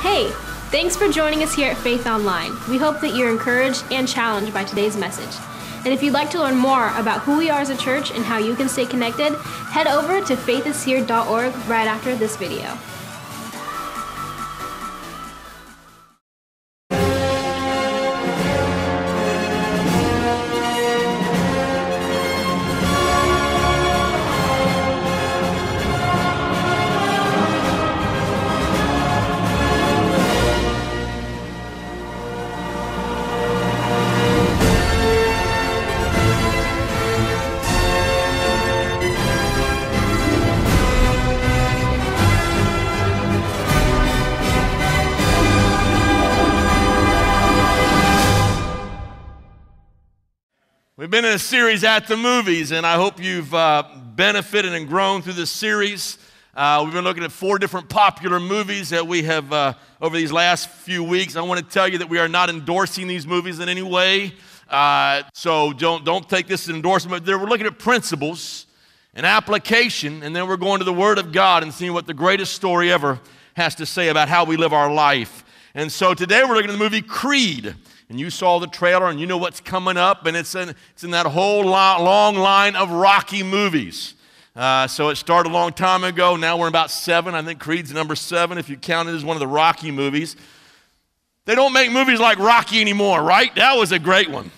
Hey, thanks for joining us here at Faith Online. We hope that you're encouraged and challenged by today's message. And if you'd like to learn more about who we are as a church and how you can stay connected, head over to faithishere.org right after this video. A series at the movies, and I hope you've uh, benefited and grown through this series. Uh, we've been looking at four different popular movies that we have uh, over these last few weeks. I want to tell you that we are not endorsing these movies in any way, uh, so don't, don't take this as an endorsement. We're looking at principles and application, and then we're going to the Word of God and seeing what the greatest story ever has to say about how we live our life. And so today we're looking at the movie Creed and you saw the trailer and you know what's coming up, and it's in, it's in that whole long line of Rocky movies. Uh, so it started a long time ago. Now we're about seven. I think Creed's number seven if you count it as one of the Rocky movies. They don't make movies like Rocky anymore, right? That was a great one.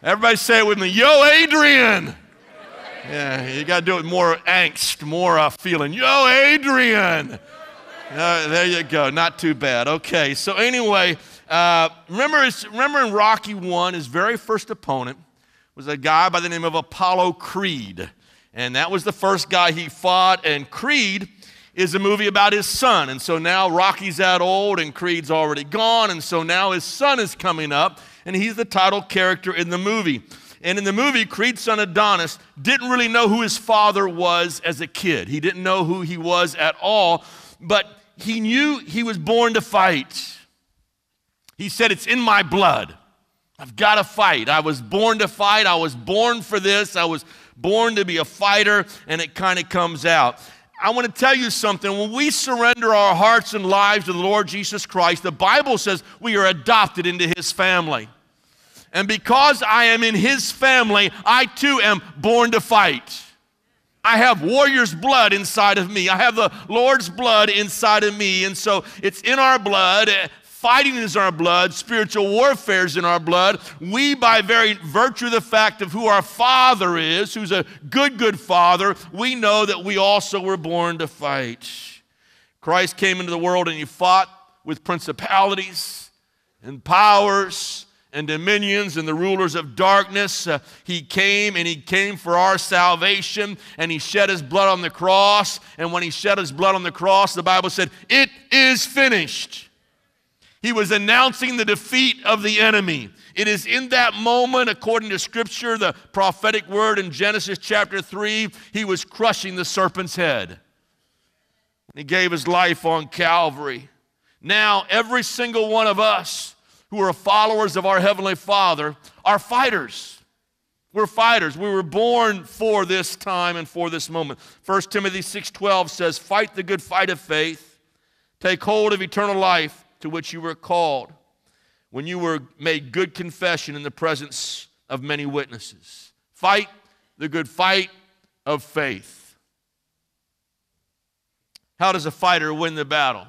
Everybody say it with me Yo, Adrian! Yeah, you got to do it more angst, more uh, feeling. Yo, Adrian! Uh, there you go. Not too bad. Okay, so anyway. Uh, remember, remember in Rocky 1, his very first opponent was a guy by the name of Apollo Creed. And that was the first guy he fought. And Creed is a movie about his son. And so now Rocky's that old and Creed's already gone. And so now his son is coming up and he's the title character in the movie. And in the movie, Creed's son Adonis didn't really know who his father was as a kid. He didn't know who he was at all, but he knew he was born to fight. He said, It's in my blood. I've got to fight. I was born to fight. I was born for this. I was born to be a fighter, and it kind of comes out. I want to tell you something. When we surrender our hearts and lives to the Lord Jesus Christ, the Bible says we are adopted into His family. And because I am in His family, I too am born to fight. I have warrior's blood inside of me. I have the Lord's blood inside of me. And so it's in our blood. Fighting is in our blood, spiritual warfare is in our blood. We, by very virtue of the fact of who our Father is, who's a good, good Father, we know that we also were born to fight. Christ came into the world and he fought with principalities and powers and dominions and the rulers of darkness. Uh, he came and he came for our salvation and he shed his blood on the cross. And when he shed his blood on the cross, the Bible said, It is finished. He was announcing the defeat of the enemy. It is in that moment, according to Scripture, the prophetic word in Genesis chapter 3, he was crushing the serpent's head. He gave his life on Calvary. Now, every single one of us who are followers of our Heavenly Father are fighters. We're fighters. We were born for this time and for this moment. 1 Timothy 6:12 says, "Fight the good fight of faith. Take hold of eternal life." To which you were called when you were made good confession in the presence of many witnesses. Fight the good fight of faith. How does a fighter win the battle?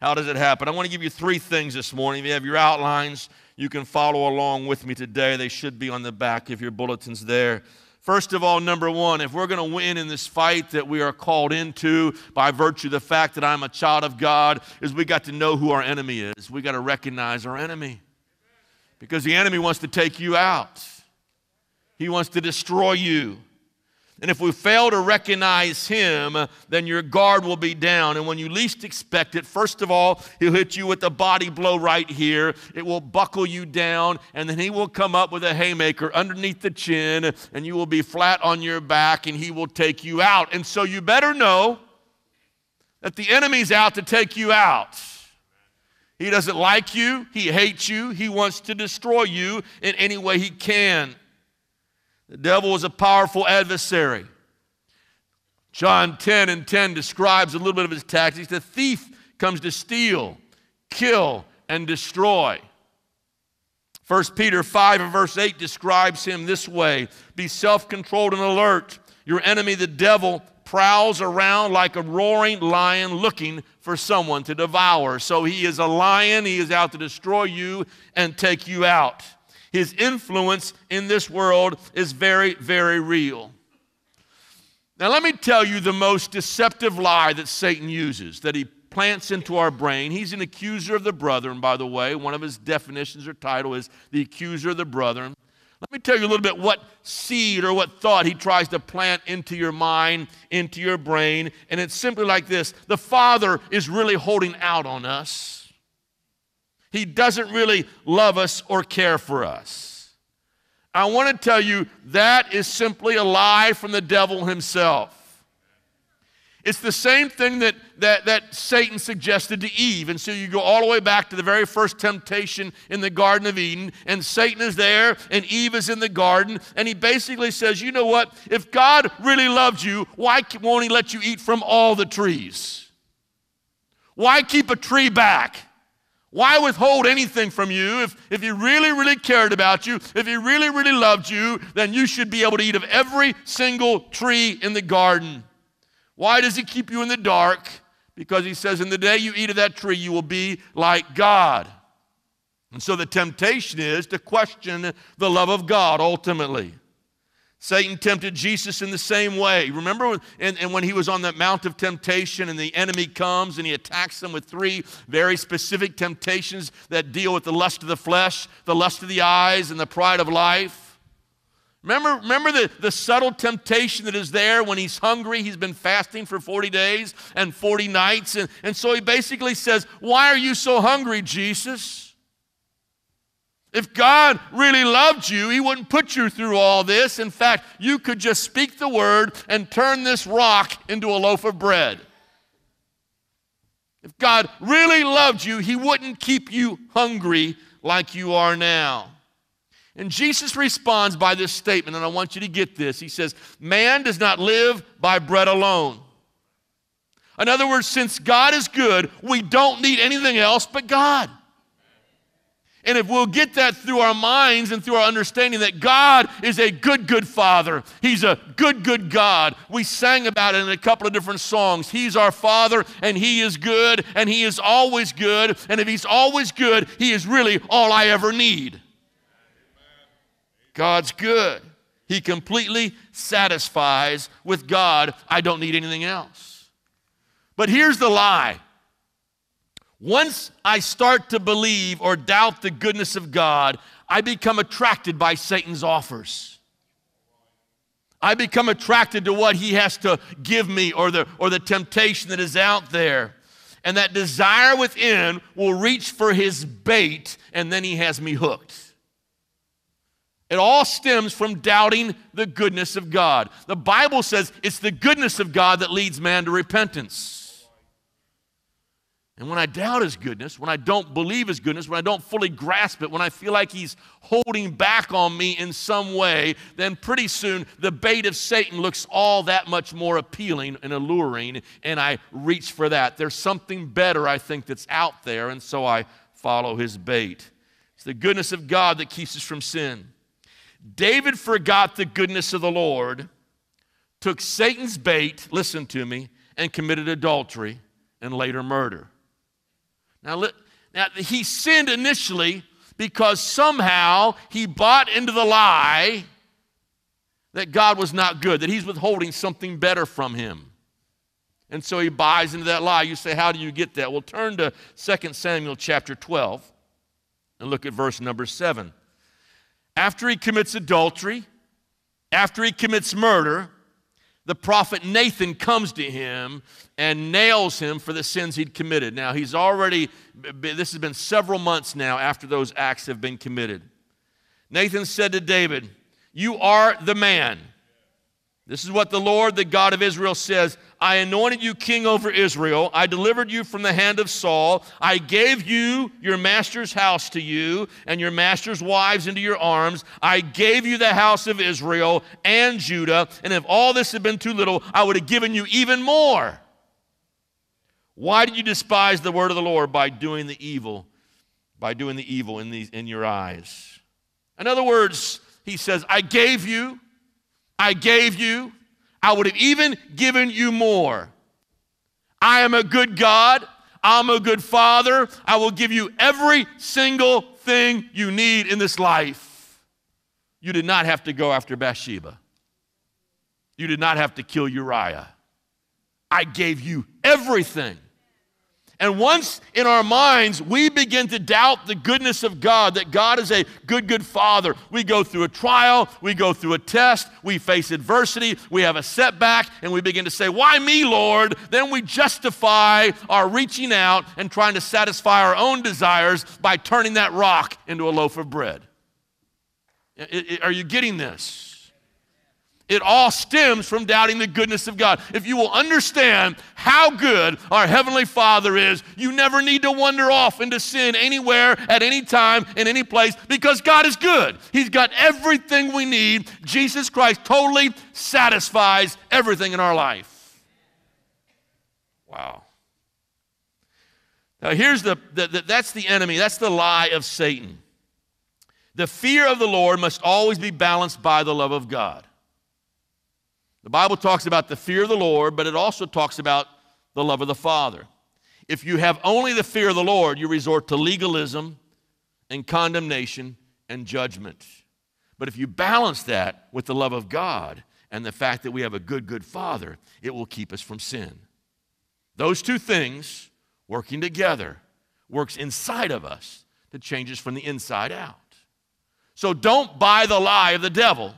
How does it happen? I want to give you three things this morning. If you have your outlines, you can follow along with me today. They should be on the back of your bulletins there. First of all, number one, if we're going to win in this fight that we are called into by virtue of the fact that I'm a child of God, is we got to know who our enemy is. We got to recognize our enemy. Because the enemy wants to take you out, he wants to destroy you. And if we fail to recognize him, then your guard will be down. And when you least expect it, first of all, he'll hit you with a body blow right here. It will buckle you down, and then he will come up with a haymaker underneath the chin, and you will be flat on your back, and he will take you out. And so you better know that the enemy's out to take you out. He doesn't like you, he hates you, he wants to destroy you in any way he can. The devil is a powerful adversary. John 10 and 10 describes a little bit of his tactics. The thief comes to steal, kill, and destroy. 1 Peter 5 and verse 8 describes him this way Be self controlled and alert. Your enemy, the devil, prowls around like a roaring lion looking for someone to devour. So he is a lion, he is out to destroy you and take you out. His influence in this world is very, very real. Now, let me tell you the most deceptive lie that Satan uses, that he plants into our brain. He's an accuser of the brethren, by the way. One of his definitions or title is the accuser of the brethren. Let me tell you a little bit what seed or what thought he tries to plant into your mind, into your brain. And it's simply like this the Father is really holding out on us, He doesn't really love us or care for us. I want to tell you that is simply a lie from the devil himself. It's the same thing that, that, that Satan suggested to Eve. And so you go all the way back to the very first temptation in the Garden of Eden, and Satan is there, and Eve is in the garden, and he basically says, You know what? If God really loved you, why won't he let you eat from all the trees? Why keep a tree back? Why withhold anything from you? If, if he really, really cared about you, if he really, really loved you, then you should be able to eat of every single tree in the garden. Why does he keep you in the dark? Because he says, In the day you eat of that tree, you will be like God. And so the temptation is to question the love of God ultimately. Satan tempted Jesus in the same way. Remember when, and, and when he was on that Mount of Temptation and the enemy comes and he attacks them with three very specific temptations that deal with the lust of the flesh, the lust of the eyes, and the pride of life? Remember, remember the, the subtle temptation that is there when he's hungry? He's been fasting for 40 days and 40 nights. And, and so he basically says, Why are you so hungry, Jesus? If God really loved you, He wouldn't put you through all this. In fact, you could just speak the word and turn this rock into a loaf of bread. If God really loved you, He wouldn't keep you hungry like you are now. And Jesus responds by this statement, and I want you to get this. He says, Man does not live by bread alone. In other words, since God is good, we don't need anything else but God. And if we'll get that through our minds and through our understanding that God is a good, good Father, He's a good, good God. We sang about it in a couple of different songs. He's our Father, and He is good, and He is always good. And if He's always good, He is really all I ever need. God's good. He completely satisfies with God. I don't need anything else. But here's the lie. Once I start to believe or doubt the goodness of God, I become attracted by Satan's offers. I become attracted to what he has to give me or the, or the temptation that is out there. And that desire within will reach for his bait, and then he has me hooked. It all stems from doubting the goodness of God. The Bible says it's the goodness of God that leads man to repentance. And when I doubt his goodness, when I don't believe his goodness, when I don't fully grasp it, when I feel like he's holding back on me in some way, then pretty soon the bait of Satan looks all that much more appealing and alluring, and I reach for that. There's something better, I think, that's out there, and so I follow his bait. It's the goodness of God that keeps us from sin. David forgot the goodness of the Lord, took Satan's bait, listen to me, and committed adultery and later murder. Now, now he sinned initially because somehow he bought into the lie that God was not good, that he's withholding something better from him. And so he buys into that lie. You say, How do you get that? Well, turn to 2 Samuel chapter 12 and look at verse number 7 after he commits adultery, after he commits murder, the prophet Nathan comes to him and nails him for the sins he'd committed. Now, he's already, this has been several months now after those acts have been committed. Nathan said to David, You are the man. This is what the Lord, the God of Israel, says I anointed you king over Israel. I delivered you from the hand of Saul. I gave you your master's house to you and your master's wives into your arms. I gave you the house of Israel and Judah. And if all this had been too little, I would have given you even more. Why did you despise the word of the Lord by doing the evil, by doing the evil in, these, in your eyes? In other words, he says, I gave you, I gave you, I would have even given you more. I am a good God. I'm a good father. I will give you every single thing you need in this life. You did not have to go after Bathsheba. You did not have to kill Uriah. I gave you everything. And once in our minds we begin to doubt the goodness of God, that God is a good, good father, we go through a trial, we go through a test, we face adversity, we have a setback, and we begin to say, Why me, Lord? Then we justify our reaching out and trying to satisfy our own desires by turning that rock into a loaf of bread. Are you getting this? It all stems from doubting the goodness of God. If you will understand how good our Heavenly Father is, you never need to wander off into sin anywhere, at any time, in any place, because God is good. He's got everything we need. Jesus Christ totally satisfies everything in our life. Wow. Now, here's the, the, the that's the enemy, that's the lie of Satan. The fear of the Lord must always be balanced by the love of God. The Bible talks about the fear of the Lord, but it also talks about the love of the Father. If you have only the fear of the Lord, you resort to legalism and condemnation and judgment. But if you balance that with the love of God and the fact that we have a good, good Father, it will keep us from sin. Those two things working together works inside of us to change us from the inside out. So don't buy the lie of the devil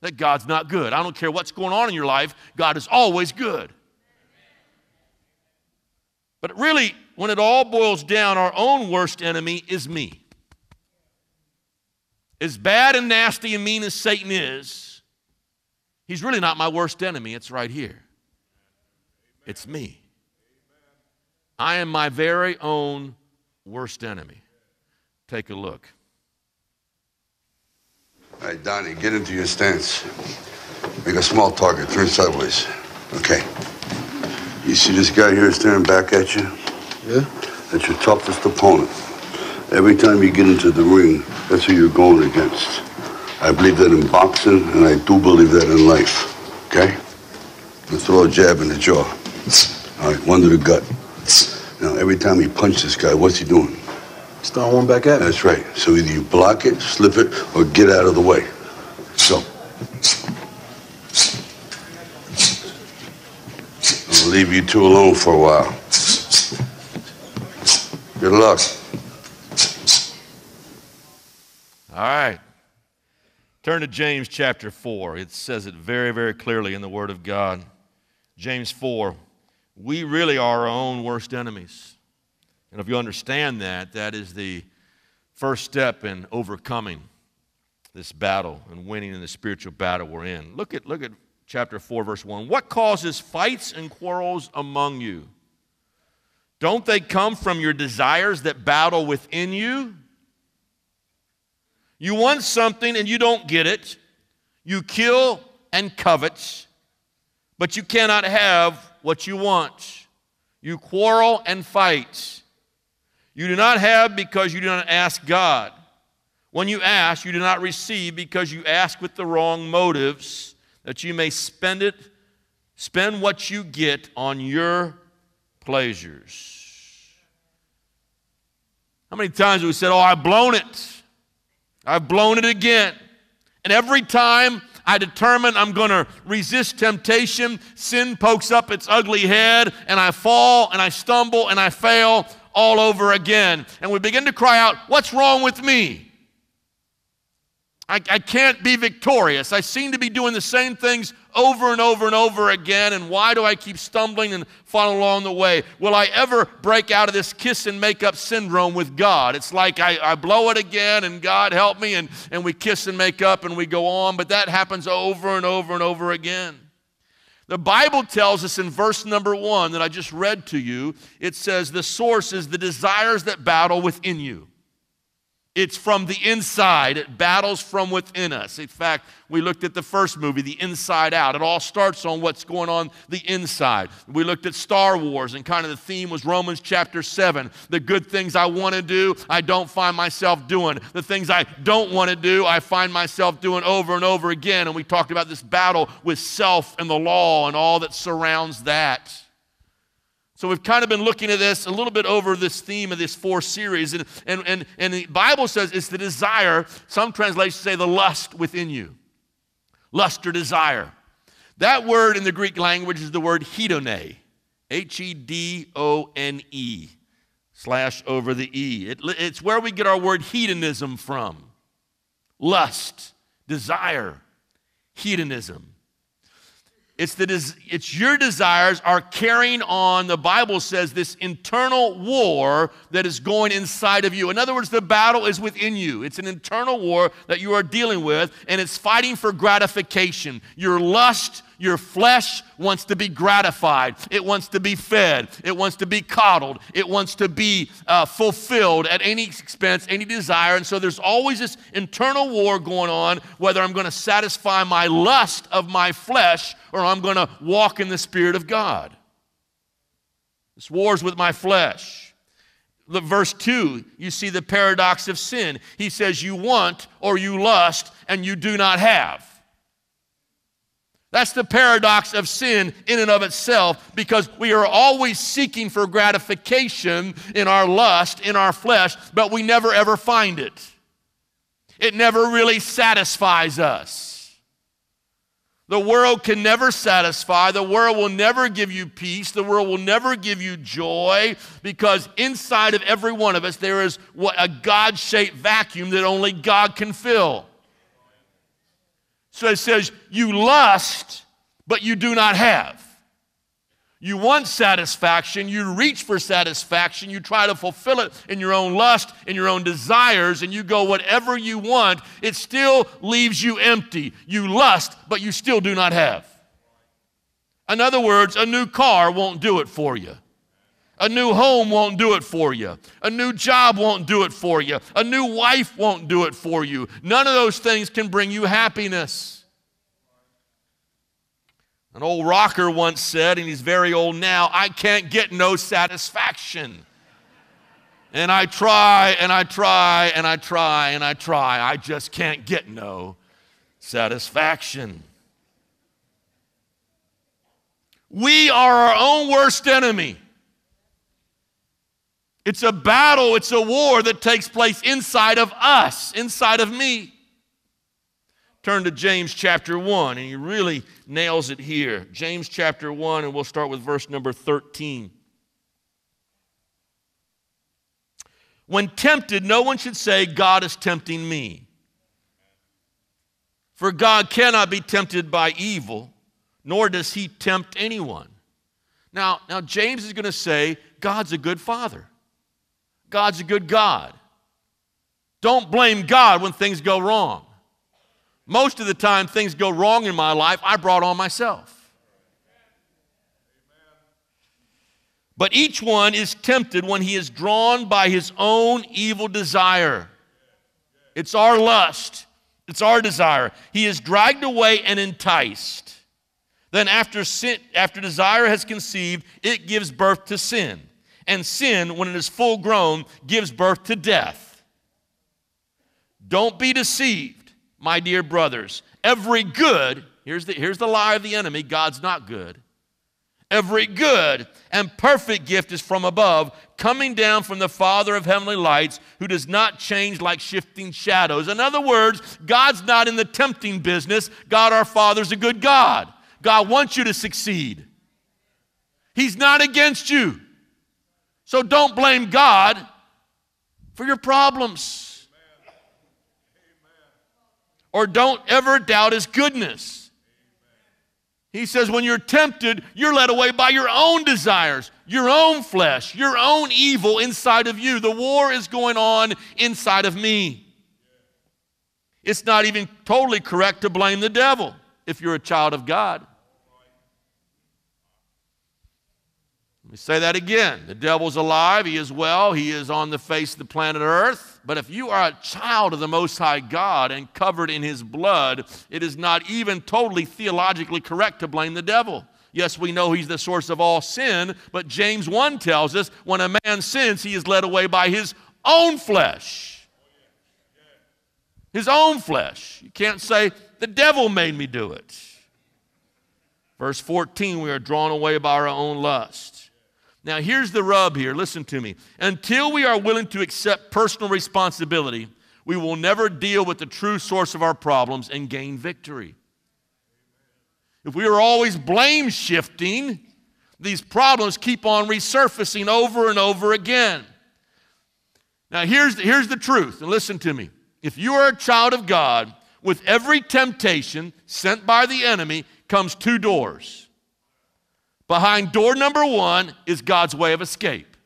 that God's not good. I don't care what's going on in your life, God is always good. But really, when it all boils down, our own worst enemy is me. As bad and nasty and mean as Satan is, he's really not my worst enemy. It's right here. It's me. I am my very own worst enemy. Take a look. All right, Donnie, get into your stance. Make a small target. Turn sideways. Okay. You see this guy here staring back at you? Yeah? That's your toughest opponent. Every time you get into the ring, that's who you're going against. I believe that in boxing, and I do believe that in life. Okay? Let's throw a jab in the jaw. All right, one to the gut. Now, every time he punches this guy, what's he doing? Start one back at me. That's right. So either you block it, slip it, or get out of the way. So. I'll leave you two alone for a while. Good luck. All right. Turn to James chapter 4. It says it very, very clearly in the Word of God. James 4. We really are our own worst enemies. And if you understand that, that is the first step in overcoming this battle and winning in the spiritual battle we're in. Look at, look at chapter 4, verse 1. What causes fights and quarrels among you? Don't they come from your desires that battle within you? You want something and you don't get it. You kill and covet, but you cannot have what you want. You quarrel and fight. You do not have because you do not ask God. When you ask, you do not receive because you ask with the wrong motives, that you may spend it, spend what you get on your pleasures. How many times have we said, Oh, I've blown it? I've blown it again. And every time I determine I'm going to resist temptation, sin pokes up its ugly head, and I fall and I stumble and I fail all over again. And we begin to cry out, What's wrong with me? I, I, can't be victorious. I seem to be doing the same things over and over and over again. And why do I keep stumbling and falling along the way? Will I ever break out of this kiss and make up syndrome with God? It's like I, I blow it again and God help me, and, and we kiss and make up and we go on. But that happens over and over and over again. The Bible tells us in verse number one that I just read to you, it says the source is the desires that battle within you. It's from the inside. It battles from within us. In fact, we looked at the first movie, The Inside Out. It all starts on what's going on the inside. We looked at Star Wars, and kind of the theme was Romans chapter 7. The good things I want to do, I don't find myself doing. The things I don't want to do, I find myself doing over and over again. And we talked about this battle with self and the law and all that surrounds that. So we've kind of been looking at this a little bit over this theme of this four series. And, and, and, and the Bible says it's the desire, some translations say the lust within you. Lust or desire. That word in the Greek language is the word hedone, H E D O N E, slash over the E. It, it's where we get our word hedonism from. Lust, desire, hedonism. It's, the, it's your desires are carrying on, the Bible says, this internal war that is going inside of you. In other words, the battle is within you. It's an internal war that you are dealing with, and it's fighting for gratification. Your lust, your flesh wants to be gratified, it wants to be fed, it wants to be coddled, it wants to be uh, fulfilled at any expense, any desire. And so there's always this internal war going on whether I'm going to satisfy my lust of my flesh or I'm going to walk in the Spirit of God. This war's with my flesh. Verse 2, you see the paradox of sin. He says, You want or you lust, and you do not have. That's the paradox of sin in and of itself because we are always seeking for gratification in our lust, in our flesh, but we never ever find it. It never really satisfies us. The world can never satisfy. The world will never give you peace. The world will never give you joy because inside of every one of us there is what a God shaped vacuum that only God can fill. So it says, You lust, but you do not have. You want satisfaction, you reach for satisfaction, you try to fulfill it in your own lust, in your own desires, and you go whatever you want, it still leaves you empty. You lust, but you still do not have. In other words, a new car won't do it for you. A new home won't do it for you. A new job won't do it for you. A new wife won't do it for you. None of those things can bring you happiness. An old rocker once said, and he's very old now, I can't get no satisfaction. And I try and I try and I try and I try. I just can't get no satisfaction. We are our own worst enemy. It's a battle, it's a war that takes place inside of us, inside of me. Turn to James chapter 1, and he really nails it here. James chapter 1, and we'll start with verse number 13. When tempted, no one should say, God is tempting me. For God cannot be tempted by evil, nor does he tempt anyone. Now, now James is going to say, God's a good father. God's a good God. Don't blame God when things go wrong. Most of the time, things go wrong in my life, I brought on myself. But each one is tempted when he is drawn by his own evil desire. It's our lust, it's our desire. He is dragged away and enticed. Then, after, sin, after desire has conceived, it gives birth to sin and sin, when it is full grown, gives birth to death. Don't be deceived, my dear brothers. Every good, here's the, here's the lie of the enemy God's not good. Every good and perfect gift is from above, coming down from the Father of heavenly lights, who does not change like shifting shadows. In other words, God's not in the tempting business. God, our Father's a good God. God wants you to succeed, He's not against you. So don't blame God for your problems. Or don't ever doubt his goodness. He says, when you're tempted, you're led away by your own desires, your own flesh, your own evil inside of you. The war is going on inside of me. It's not even totally correct to blame the devil if you're a child of God. Let me say that again. The devil's alive. He is well. He is on the face of the planet Earth. But if you are a child of the Most High God and covered in His blood, it is not even totally theologically correct to blame the devil. Yes, we know he's the source of all sin, but James 1 tells us when a man sins, he is led away by his own flesh. His own flesh. You can't say, the devil made me do it. Verse 14, we are drawn away by our own lust. Now, here's the rub here. Listen to me. Until we are willing to accept personal responsibility, we will never deal with the true source of our problems and gain victory. If we are always blame shifting, these problems keep on resurfacing over and over again. Now, here's, here's the truth, and listen to me. If you are a child of God, with every temptation sent by the enemy comes two doors. Behind door number one is God's way of escape.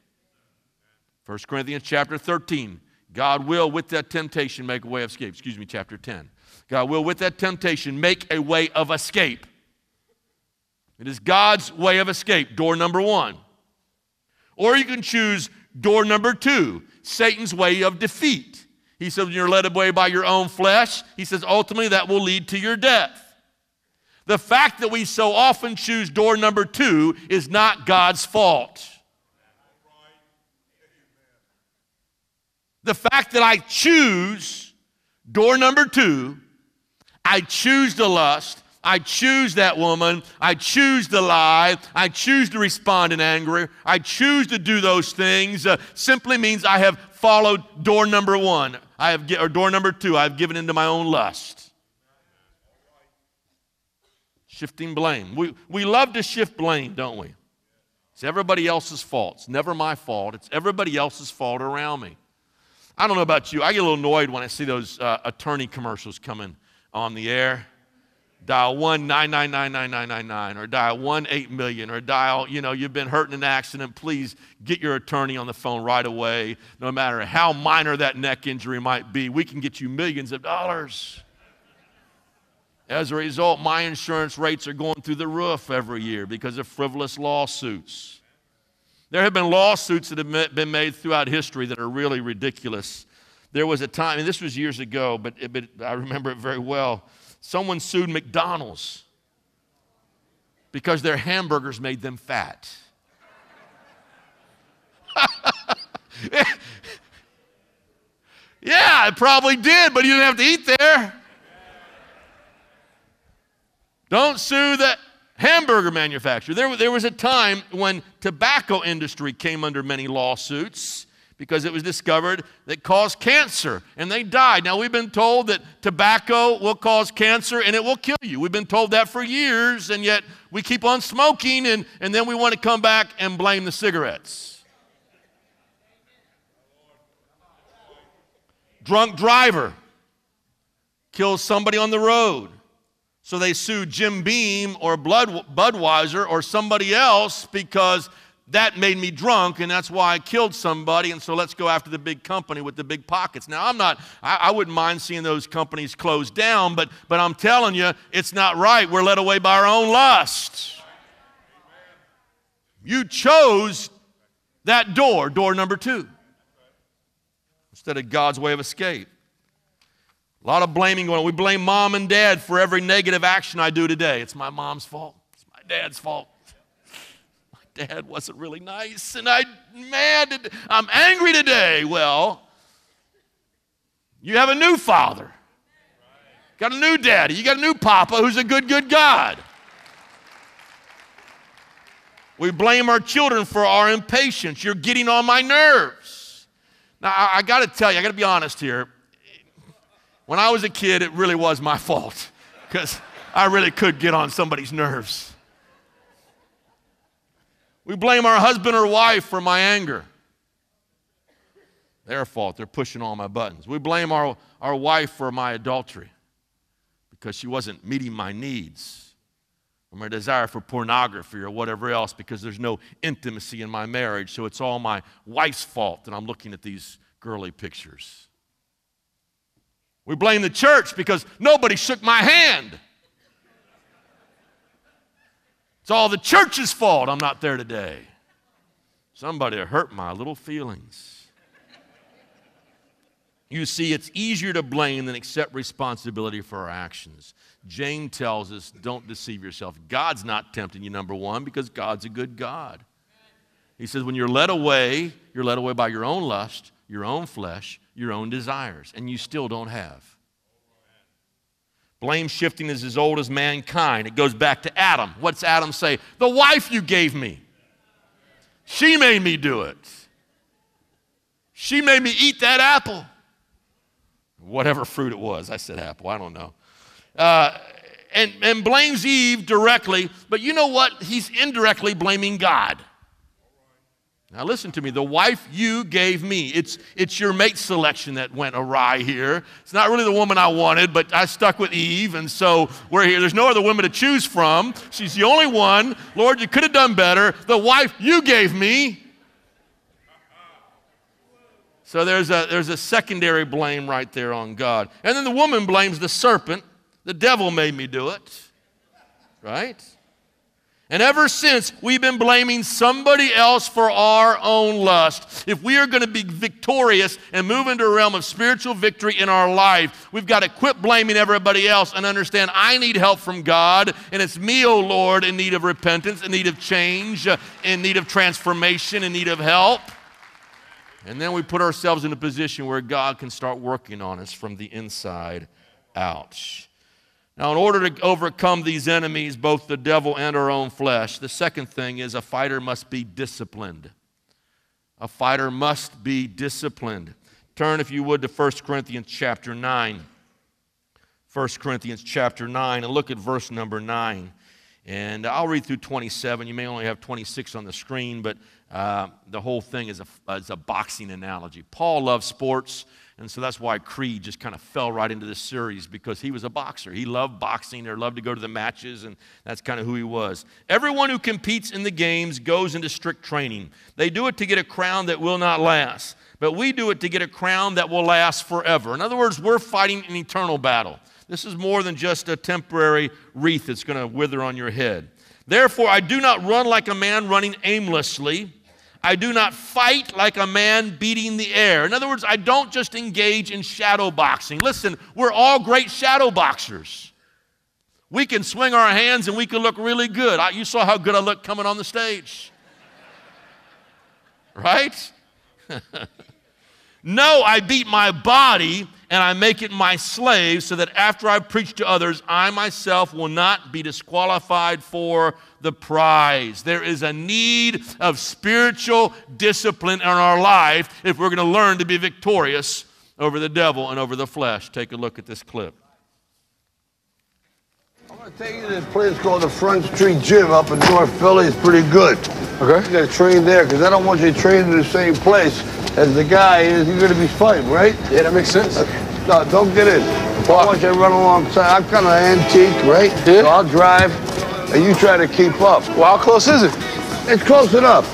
1 Corinthians chapter 13. God will, with that temptation, make a way of escape. Excuse me, chapter 10. God will, with that temptation, make a way of escape. It is God's way of escape, door number one. Or you can choose door number two, Satan's way of defeat. He says, when you're led away by your own flesh, he says, ultimately that will lead to your death. The fact that we so often choose door number two is not God's fault. The fact that I choose door number two, I choose the lust, I choose that woman. I choose to lie. I choose to respond in anger. I choose to do those things. Uh, simply means I have followed door number one. I have, or door number two. I have given into my own lust. Shifting blame. We, we love to shift blame, don't we? It's everybody else's fault. It's never my fault. It's everybody else's fault around me. I don't know about you. I get a little annoyed when I see those uh, attorney commercials coming on the air dial 1 9999999 or dial 1 8 million or dial, you know, you've been hurt in an accident, please get your attorney on the phone right away. No matter how minor that neck injury might be, we can get you millions of dollars. As a result, my insurance rates are going through the roof every year because of frivolous lawsuits. There have been lawsuits that have been made throughout history that are really ridiculous. There was a time, and this was years ago, but, it, but I remember it very well Someone sued McDonald's because their hamburgers made them fat. yeah, it probably did, but you didn't have to eat there. Don't sue the hamburger manufacturer. There, there was a time when tobacco industry came under many lawsuits because it was discovered that caused cancer and they died. Now, we've been told that tobacco will cause cancer and it will kill you. We've been told that for years, and yet we keep on smoking and, and then we want to come back and blame the cigarettes. Drunk driver kills somebody on the road. So they sue Jim Beam or Budweiser or somebody else because that made me drunk and that's why I killed somebody. And so let's go after the big company with the big pockets. Now, I'm not, I, I, wouldn't mind seeing those companies close down, but, but I'm telling you, it's not right. We're led away by our own lust. You chose that door, door number two, instead of God's way of escape. A lot of blaming going on. We blame mom and dad for every negative action I do today. It's my mom's fault, it's my dad's fault My dad wasn't really nice and I mad I'm angry today. Well, you have a new father. Got a new daddy. You got a new papa who's a good, good God. We blame our children for our impatience. You're getting on my nerves. Now, I, I got to tell you, I got to be honest here. When I was a kid, it really was my fault because I really could get on somebody's nerves. We blame our husband or wife for my anger. Their fault. They're pushing all my buttons. We blame our, our wife for my adultery because she wasn't meeting my needs or my desire for pornography or whatever else because there's no intimacy in my marriage. So it's all my wife's fault that I'm looking at these girly pictures. We blame the church because nobody shook my hand. It's all the church's fault I'm not there today. Somebody hurt my little feelings. You see, it's easier to blame than accept responsibility for our actions. James tells us don't deceive yourself. God's not tempting you, number one, because God's a good God. He says, when you're led away, you're led away by your own lust, your own flesh, your own desires, and you still don't have. Blame shifting is as old as mankind. It goes back to Adam. What's Adam say? The wife you gave me. She made me do it. She made me eat that apple. Whatever fruit it was. I said apple. I don't know. Uh, and, and blames Eve directly, but you know what? He's indirectly blaming God. Now, listen to me. The wife you gave me, it's, it's your mate selection that went awry here. It's not really the woman I wanted, but I stuck with Eve, and so we're here. There's no other woman to choose from. She's the only one. Lord, you could have done better. The wife you gave me. So there's a, there's a secondary blame right there on God. And then the woman blames the serpent. The devil made me do it. Right? And ever since, we've been blaming somebody else for our own lust. If we are going to be victorious and move into a realm of spiritual victory in our life, we've got to quit blaming everybody else and understand I need help from God, and it's me, O oh Lord, in need of repentance, in need of change, in need of transformation, in need of help. And then we put ourselves in a position where God can start working on us from the inside out. Now, in order to overcome these enemies, both the devil and our own flesh, the second thing is a fighter must be disciplined. A fighter must be disciplined. Turn, if you would, to 1 Corinthians chapter 9. 1 Corinthians chapter 9, and look at verse number 9. And I'll read through 27. You may only have 26 on the screen, but uh, the whole thing is a, is a boxing analogy. Paul loves sports. And so that's why Creed just kind of fell right into this series because he was a boxer. He loved boxing or loved to go to the matches, and that's kind of who he was. Everyone who competes in the games goes into strict training. They do it to get a crown that will not last, but we do it to get a crown that will last forever. In other words, we're fighting an eternal battle. This is more than just a temporary wreath that's going to wither on your head. Therefore, I do not run like a man running aimlessly. I do not fight like a man beating the air. In other words, I don't just engage in shadow boxing. Listen, we're all great shadow boxers. We can swing our hands and we can look really good. I, you saw how good I looked coming on the stage. Right? no, I beat my body and I make it my slave so that after I preach to others, I myself will not be disqualified for the prize. There is a need of spiritual discipline in our life if we're going to learn to be victorious over the devil and over the flesh. Take a look at this clip. I'm going to take you to this place called the Front Street Gym up in North Philly. It's pretty good. Okay. You got to train there because I don't want you to train in the same place as the guy is. You're going to be fighting, right? Yeah, that makes sense. No, don't get in. I want you to run alongside. I'm kind of antique, right? Yeah. So I'll drive and you try to keep up. Well, how close is it? It's close enough.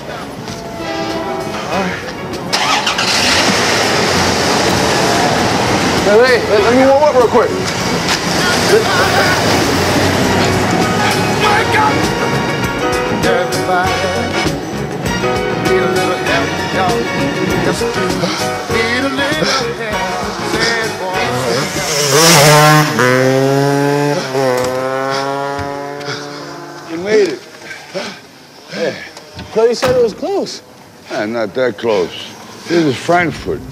Hey, let me warm up real quick. You made it. No, you said it was close. Eh, not that close. This is Frankford.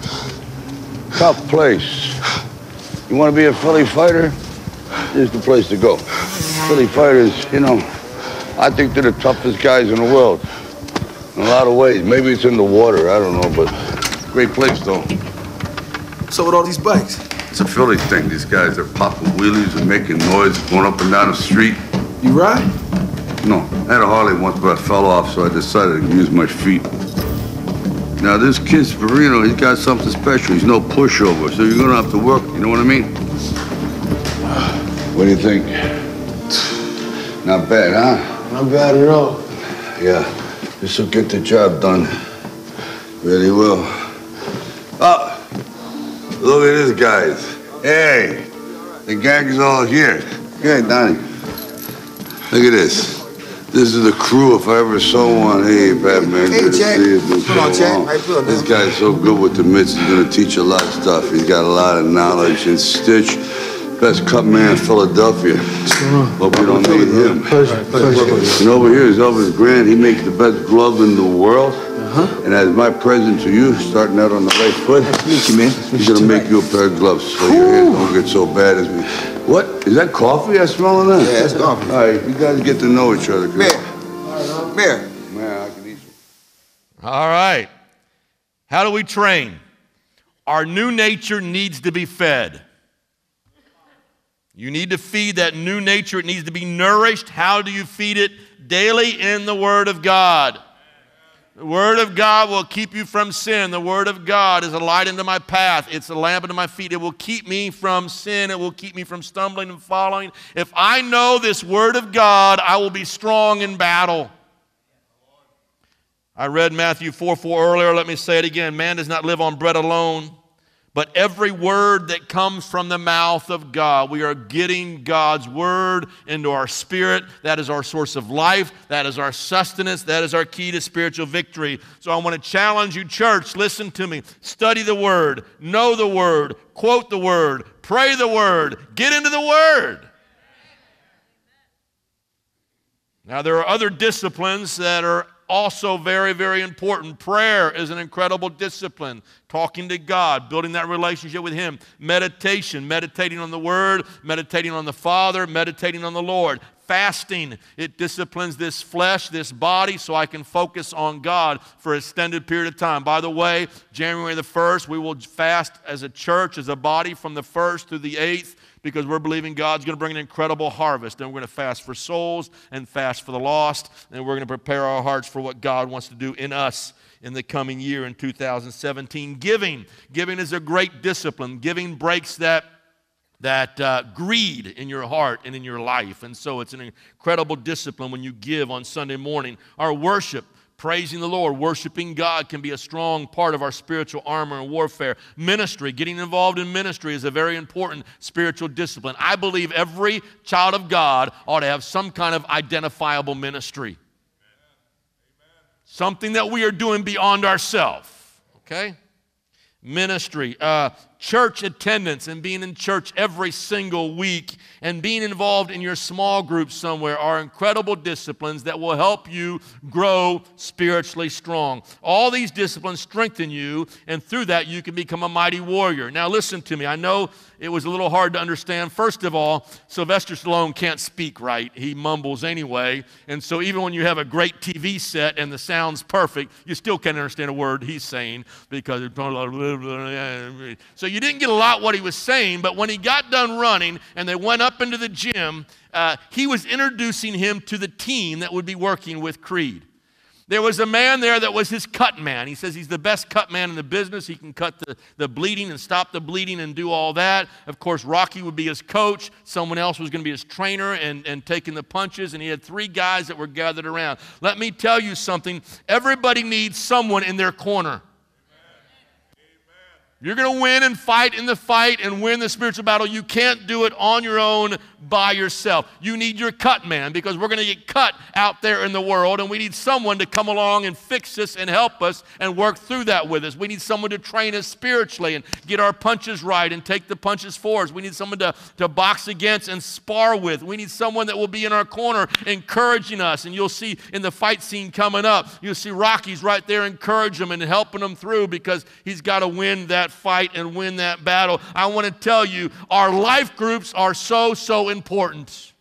Tough place. You want to be a Philly fighter? This is the place to go. Philly fighters, you know, I think they're the toughest guys in the world. In a lot of ways. Maybe it's in the water, I don't know, but great place though. So with all these bikes, It's a Philly thing. These guys are popping wheelies and making noise, going up and down the street. you ride? No, I had a Harley once, but I fell off, so I decided to use my feet. Now, this kid Sporino, he's got something special. He's no pushover, so you're gonna have to work, you know what I mean? What do you think? Not bad, huh? Not bad at all. Yeah, this will get the job done. Really will. Oh, ah, look at this, guys. Hey, the gang's all here. Good, Donnie. Look at this. This is the crew if I ever saw one. Hey, Batman. Hey, Jack. Come on, Jack. How you feeling, This guy's so good with the mitts. He's going to teach a lot of stuff. He's got a lot of knowledge. And Stitch, best cut man in Philadelphia. Hope you don't need him. Pleasure. Pleasure. And over here is Elvis Grant. He makes the best glove in the world. Uh-huh. And as my present to you, starting out on the right foot, meet you, man. he's gonna make you a pair of gloves so your hands don't get so bad as we. What is that coffee I smell in that? Yeah, it's coffee. All right, you guys get to know each other. Mayor. Mayor. Man, I can eat some. All right. How do we train? Our new nature needs to be fed. You need to feed that new nature. It needs to be nourished. How do you feed it? Daily in the Word of God. The Word of God will keep you from sin. The Word of God is a light into my path. It's a lamp unto my feet. It will keep me from sin. It will keep me from stumbling and falling. If I know this Word of God, I will be strong in battle. I read Matthew 4 4 earlier. Let me say it again. Man does not live on bread alone, but every word that comes from the mouth of God. We are getting God's word into our spirit. That is our source of life. That is our sustenance. That is our key to spiritual victory. So I want to challenge you, church. Listen to me. Study the word, know the word, quote the word, pray the word, get into the word. Now, there are other disciplines that are also very, very important. Prayer is an incredible discipline. Talking to God, building that relationship with Him. Meditation, meditating on the Word, meditating on the Father, meditating on the Lord. Fasting, it disciplines this flesh, this body, so I can focus on God for an extended period of time. By the way, January the 1st, we will fast as a church, as a body, from the 1st through the 8th because we're believing God's going to bring an incredible harvest. And we're going to fast for souls and fast for the lost. And we're going to prepare our hearts for what God wants to do in us in the coming year in 2017. Giving. Giving is a great discipline. Giving breaks that that uh, greed in your heart and in your life. And so it's an incredible discipline when you give on Sunday morning. Our worship, praising the Lord, worshiping God can be a strong part of our spiritual armor and warfare. Ministry, getting involved in ministry is a very important spiritual discipline. I believe every child of God ought to have some kind of identifiable ministry. Something that we are doing beyond ourselves, okay? Ministry, uh, church attendance, and being in church every single week and being involved in your small group somewhere are incredible disciplines that will help you grow spiritually strong. All these disciplines strengthen you, and through that, you can become a mighty warrior. Now, listen to me. I know it was a little hard to understand. First of all, Sylvester Stallone can't speak right, he mumbles anyway. And so, even when you have a great TV set and the sound's perfect, you still can't understand a word he's saying because so you didn't get a lot what he was saying, but when he got done running and they went up into the gym, uh, he was introducing him to the team that would be working with Creed. There was a man there that was his cut man. He says he's the best cut man in the business. He can cut the, the bleeding and stop the bleeding and do all that. Of course, Rocky would be his coach. Someone else was going to be his trainer and, and taking the punches. And he had three guys that were gathered around. Let me tell you something everybody needs someone in their corner. You're going to win and fight in the fight and win the spiritual battle. You can't do it on your own by yourself. You need your cut man because we're going to get cut out there in the world and we need someone to come along and fix us and help us and work through that with us. We need someone to train us spiritually and get our punches right and take the punches for us. We need someone to, to box against and spar with. We need someone that will be in our corner encouraging us. And you'll see in the fight scene coming up, you'll see Rocky's right there encouraging them and helping them through because he's got to win that fight and win that battle. I want to tell you, our life groups are so, so important.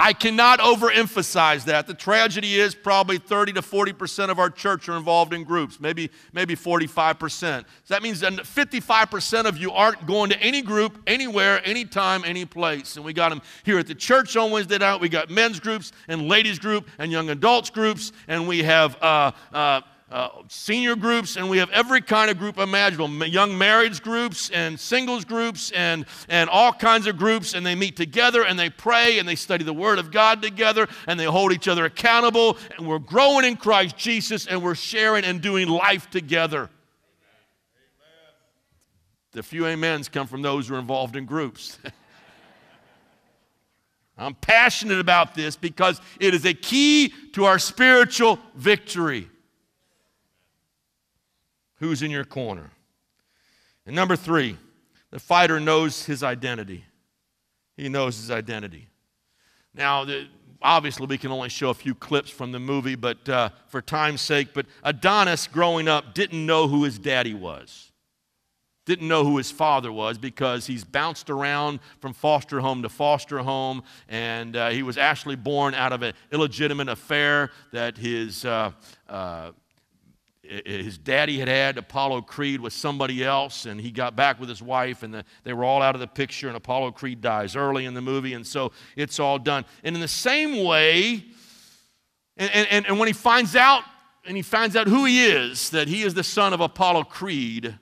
I cannot overemphasize that. The tragedy is probably 30 to 40% of our church are involved in groups, maybe, maybe 45%. So that means that 55% of you aren't going to any group, anywhere, anytime, any place. And we got them here at the church on Wednesday night. We got men's groups and ladies group and young adults groups, and we have uh, uh, uh, senior groups, and we have every kind of group imaginable young marriage groups, and singles groups, and, and all kinds of groups. And they meet together and they pray and they study the Word of God together and they hold each other accountable. And we're growing in Christ Jesus and we're sharing and doing life together. The few amens come from those who are involved in groups. I'm passionate about this because it is a key to our spiritual victory. Who's in your corner? And number three, the fighter knows his identity. He knows his identity. Now, obviously, we can only show a few clips from the movie, but uh, for time's sake, but Adonis growing up didn't know who his daddy was didn't know who his father was because he's bounced around from foster home to foster home, and uh, he was actually born out of an illegitimate affair that his. Uh, uh, his daddy had had Apollo Creed with somebody else, and he got back with his wife, and the, they were all out of the picture. And Apollo Creed dies early in the movie, and so it's all done. And in the same way, and, and, and when he finds out, and he finds out who he is, that he is the son of Apollo Creed,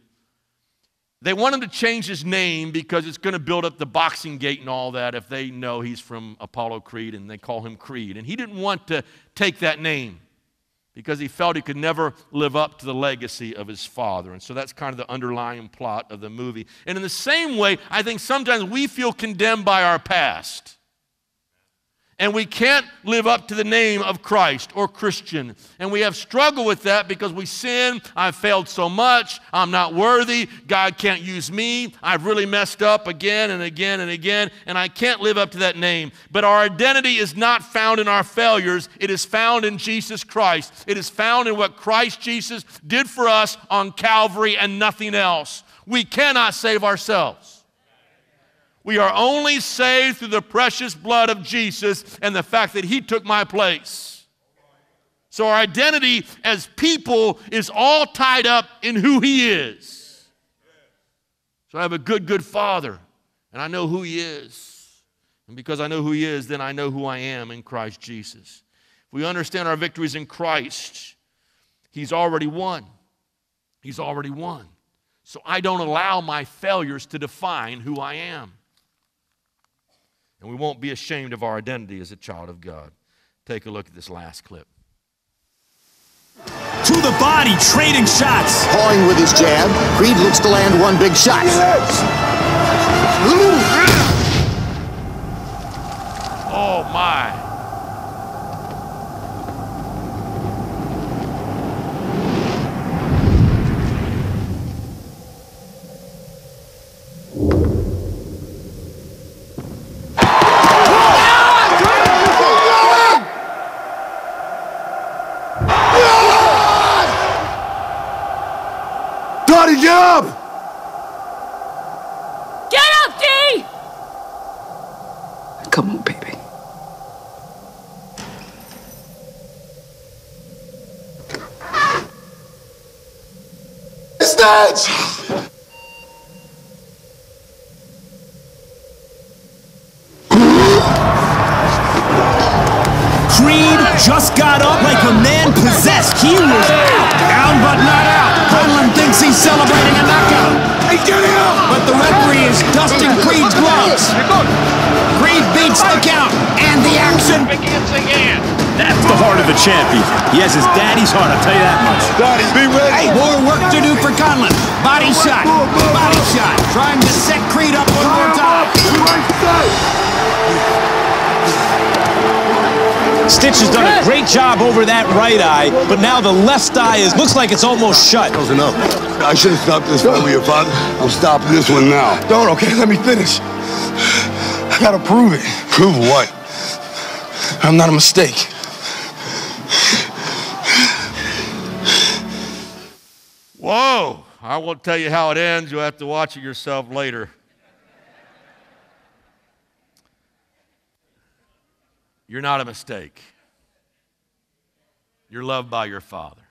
they want him to change his name because it's going to build up the boxing gate and all that if they know he's from Apollo Creed and they call him Creed. And he didn't want to take that name because he felt he could never live up to the legacy of his father. And so that's kind of the underlying plot of the movie. And in the same way, I think sometimes we feel condemned by our past. And we can't live up to the name of Christ or Christian. And we have struggled with that because we sin. I've failed so much. I'm not worthy. God can't use me. I've really messed up again and again and again. And I can't live up to that name. But our identity is not found in our failures, it is found in Jesus Christ. It is found in what Christ Jesus did for us on Calvary and nothing else. We cannot save ourselves. We are only saved through the precious blood of Jesus and the fact that He took my place. So our identity as people is all tied up in who He is. So I have a good, good Father, and I know who He is. And because I know who He is, then I know who I am in Christ Jesus. If we understand our victories in Christ, He's already won. He's already won. So I don't allow my failures to define who I am and we won't be ashamed of our identity as a child of God. Take a look at this last clip. To the body, trading shots. Pawing with his jab, Creed looks to land one big shot. Oh my. That's Creed just got up like a man possessed. He was. Down but not out. Conlan thinks he's celebrating a knockout. He's getting out! But the referee is dusting Creed's gloves. Creed beats the count, and the action begins again. That's the heart of a champion. He has his daddy's heart, I'll tell you that much. Daddy right eye, but now the left eye is looks like it's almost shut. Close enough. I should have stopped this one with your father. I'm stopping this one now. Don't, okay? Let me finish. I gotta prove it. Prove what? I'm not a mistake. Whoa! I won't tell you how it ends. You'll have to watch it yourself later. You're not a mistake. You're loved by your Father.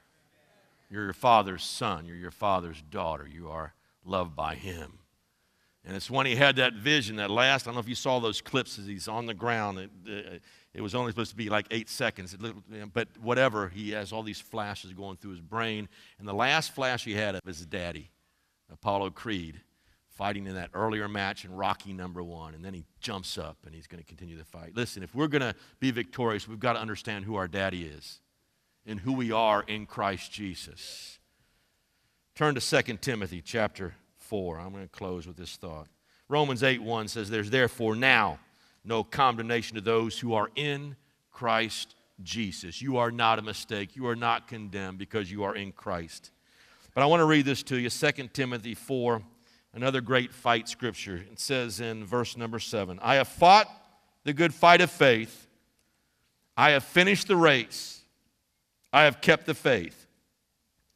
You're your Father's son. You're your Father's daughter. You are loved by Him. And it's when he had that vision, that last, I don't know if you saw those clips as he's on the ground. It, it, uh, it was only supposed to be like eight seconds, but whatever, he has all these flashes going through his brain. And the last flash he had of his daddy, Apollo Creed, fighting in that earlier match in Rocky number one. And then he jumps up and he's going to continue the fight. Listen, if we're going to be victorious, we've got to understand who our daddy is and who we are in Christ Jesus. Turn to 2 Timothy chapter 4. I'm going to close with this thought. Romans 8 1 says, There's therefore now no condemnation to those who are in Christ Jesus. You are not a mistake. You are not condemned because you are in Christ. But I want to read this to you 2 Timothy 4, another great fight scripture. It says in verse number 7 I have fought the good fight of faith, I have finished the race, I have kept the faith.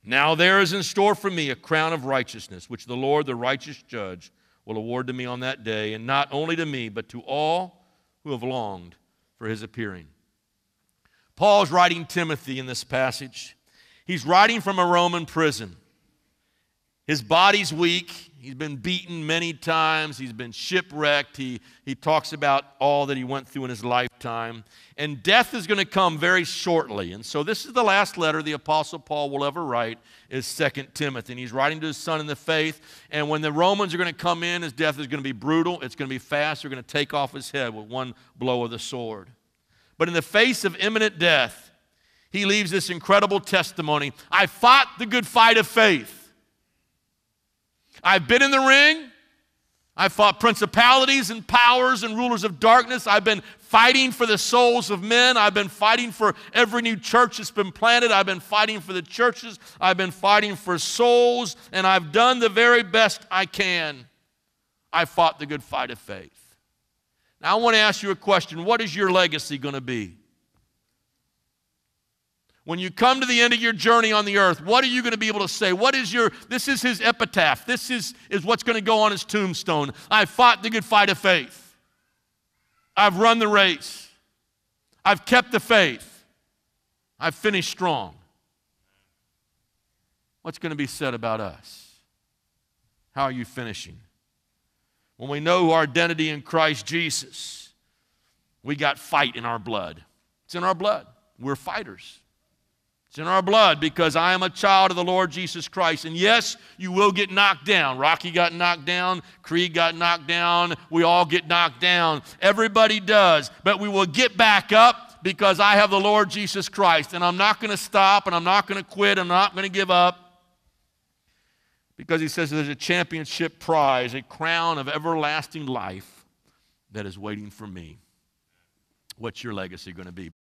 Now there is in store for me a crown of righteousness, which the Lord, the righteous judge, will award to me on that day, and not only to me, but to all who have longed for his appearing. Paul's writing Timothy in this passage. He's writing from a Roman prison. His body's weak. He's been beaten many times. He's been shipwrecked. He, he talks about all that he went through in his lifetime. And death is going to come very shortly. And so this is the last letter the Apostle Paul will ever write is Second Timothy. And he's writing to his son in the faith. And when the Romans are going to come in, his death is going to be brutal. It's going to be fast. They're going to take off his head with one blow of the sword. But in the face of imminent death, he leaves this incredible testimony I fought the good fight of faith. I've been in the ring. I've fought principalities and powers and rulers of darkness. I've been fighting for the souls of men. I've been fighting for every new church that's been planted. I've been fighting for the churches. I've been fighting for souls, and I've done the very best I can. I fought the good fight of faith. Now, I want to ask you a question What is your legacy going to be? When you come to the end of your journey on the earth, what are you going to be able to say? What is your, this is his epitaph. This is, is what's going to go on his tombstone. I fought the good fight of faith. I've run the race. I've kept the faith. I've finished strong. What's going to be said about us? How are you finishing? When we know our identity in Christ Jesus, we got fight in our blood. It's in our blood. We're fighters. In our blood because I am a child of the Lord Jesus Christ. And yes, you will get knocked down. Rocky got knocked down. Creed got knocked down. We all get knocked down. Everybody does. But we will get back up because I have the Lord Jesus Christ. And I'm not going to stop and I'm not going to quit. I'm not going to give up because he says there's a championship prize, a crown of everlasting life that is waiting for me. What's your legacy going to be?